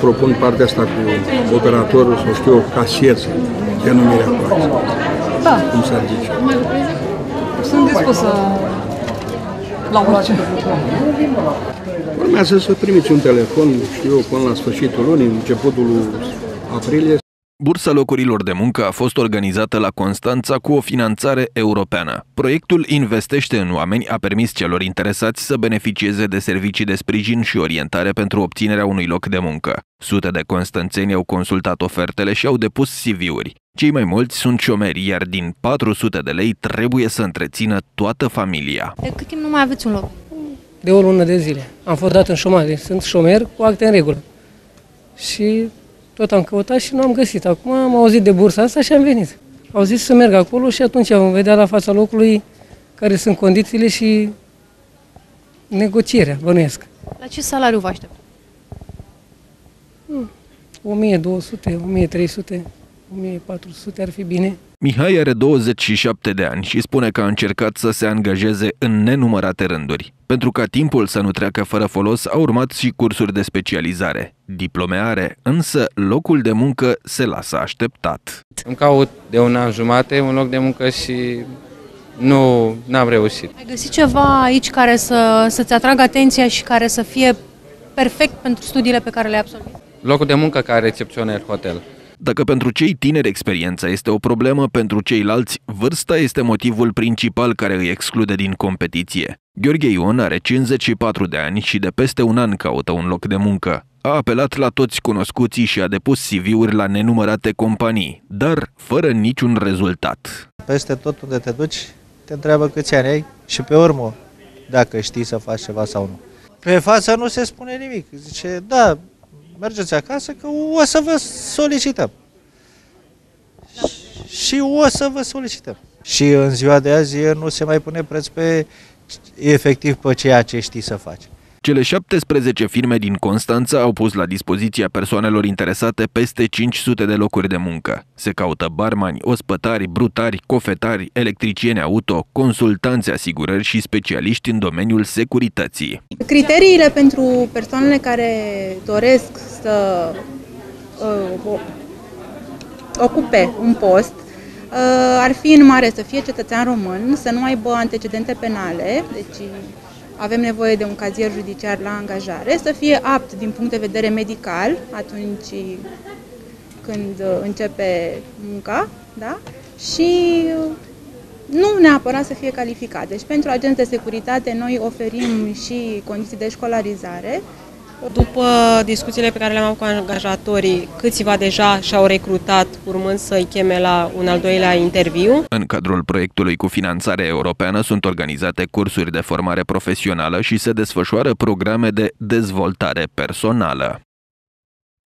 propun partea asta cu operatorul, să știu, casier, denumirea coace. Da. Cum s-ar zice. Sunt dispusă la orice. Urmează să primiți un telefon, știu eu, până la sfârșitul lunii, începutul aprilie, Bursa locurilor de muncă a fost organizată la Constanța cu o finanțare europeană. Proiectul Investește în oameni a permis celor interesați să beneficieze de servicii de sprijin și orientare pentru obținerea unui loc de muncă. Sute de constanțeni au consultat ofertele și au depus CV-uri. Cei mai mulți sunt șomeri, iar din 400 de lei trebuie să întrețină toată familia. De cât timp nu mai aveți un loc? de o lună de zile. Am fost dat în șomaj, sunt șomer cu acte în regulă. Și tot am căutat și nu am găsit. Acum am auzit de bursa asta și am venit. Au zis să merg acolo și atunci vom vedea la fața locului care sunt condițiile și negocierea, bănuiesc. La ce salariu vă aștept? 1200, 1300, 1400 ar fi bine. Mihai are 27 de ani și spune că a încercat să se angajeze în nenumărate rânduri. Pentru ca timpul să nu treacă fără folos, a urmat și cursuri de specializare. Diplome are, însă locul de muncă se lasă așteptat. Îmi caut de un an jumate un loc de muncă și nu am reușit. Ai găsit ceva aici care să, să-ți atragă atenția și care să fie perfect pentru studiile pe care le-ai absolvit? Locul de muncă ca recepționer hotel. Dacă pentru cei tineri experiența este o problemă, pentru ceilalți vârsta este motivul principal care îi exclude din competiție. Gheorghe Ion are 54 de ani și de peste un an caută un loc de muncă. A apelat la toți cunoscuții și a depus CV-uri la nenumărate companii, dar fără niciun rezultat. Peste tot unde te duci, te întreabă câți ani ai și pe urmă dacă știi să faci ceva sau nu. Pe față nu se spune nimic. Zice, da, mergeți acasă că o să vă solicităm. Și o să vă solicităm. Și în ziua de azi nu se mai pune preț pe efectiv pe ceea ce știi să faci. Cele 17 firme din Constanța au pus la dispoziția persoanelor interesate peste 500 de locuri de muncă. Se caută barmani, ospătari, brutari, cofetari, electricieni auto, consultanți asigurări și specialiști în domeniul securității. Criteriile pentru persoanele care doresc să uh, ocupe un post uh, ar fi în mare să fie cetățean român, să nu aibă antecedente penale, deci avem nevoie de un cazier judiciar la angajare, să fie apt din punct de vedere medical atunci când începe munca, da? și nu neapărat să fie calificat. Deci pentru agenți de securitate noi oferim și condiții de școlarizare, după discuțiile pe care le-am avut cu angajatorii, câțiva deja și-au recrutat, urmând să-i cheme la un al doilea interviu. În cadrul proiectului cu finanțare europeană sunt organizate cursuri de formare profesională și se desfășoară programe de dezvoltare personală.